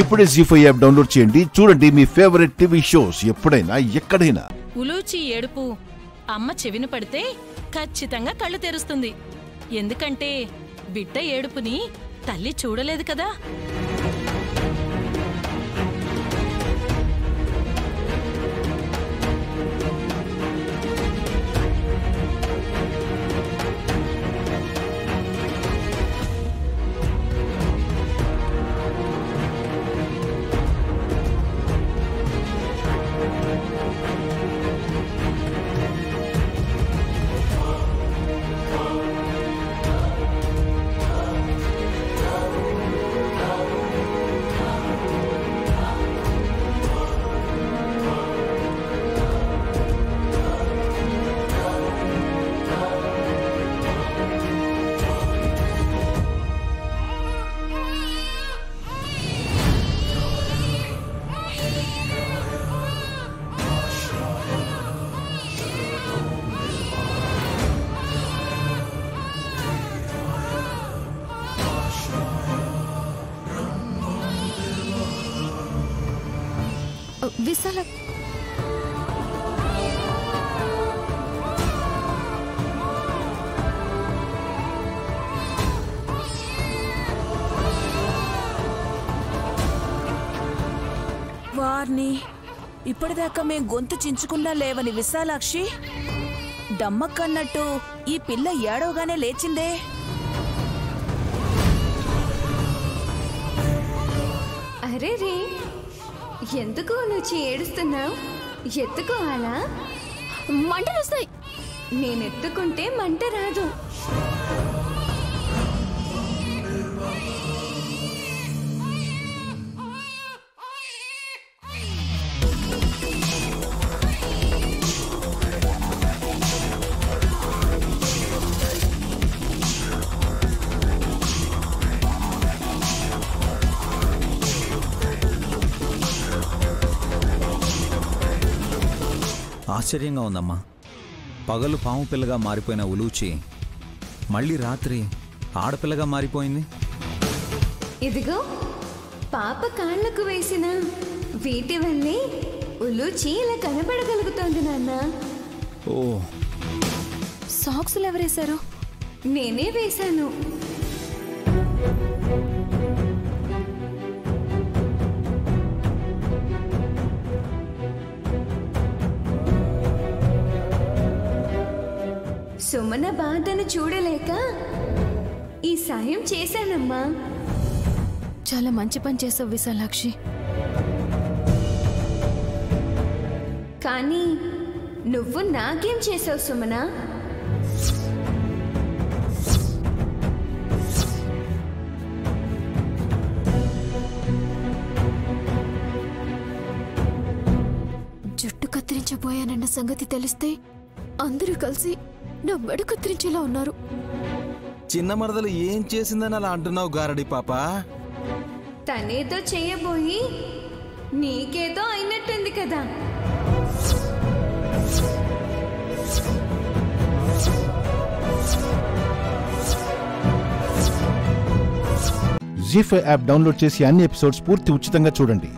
ఇప్పుడే G app download చేయండి. చూడండి మీ ఫేవరెట్ టీవీ షోస్ ఎప్పుడైనా ఎక్కడైనా. ఉలూచి ఏడుపు అమ్మ చెవిన పడితే ఖచ్చితంగా కళ్ళు తెరుస్తుంది. ఎందుకంటే బిడ్డ ఏడుపుని తల్లి చూడలేదు కదా. విశాల వార్ని ఇప్పటిదాకా మేం గొంతు చించుకున్నా లేవని విశాలాక్షి. డమ్మక్కన్నట్టు ఈ పిల్ల ఏడవగానే లేచిందే. అరే రే ఎందుకు నువ్వు ఏడుస్తున్నావు? ఎత్తుకోవాలా? మంటలు వస్తాయి. నేను ఎత్తుకుంటే మంట రాదు. ఆశ్చర్యంగా ఉందమ్మా. పగలు పాము పిల్లగా మారిపోయిన ఉలూచి మళ్ళీ రాత్రి ఆడపిల్లగా మారిపోయింది. ఇదిగో పాప కాళ్ళకు వేసిన వీటి వల్లే ఉలూచి ఇలా కనబడగలుగుతోంది నాన్న. ఓ. సాక్సులు ఎవరేశారు? నేనే వేశాను. సుమన బాధను చూడలేక ఈ సాయం చేశానమ్మా. చాలా మంచి పని చేసావు విశాలాక్షి. కానీ నువ్వు నాకేం చేసావు సుమనా? జుట్టు కత్తిరించబోయానన్న సంగతి తెలిస్తే అందరూ కలిసి నా మెడ కత్తిరించేలా ఉన్నారు. చిన్న మరదలు ఏం చేసిందని అలా అంటున్నావు గారడి పాప? తనేదో చేయబోయి నీకేదో అయినట్టుంది కదా. జీ ఫైవ్ యాప్ డౌన్లోడ్ చేసి అన్ని ఎపిసోడ్స్ పూర్తి ఉచితంగా చూడండి.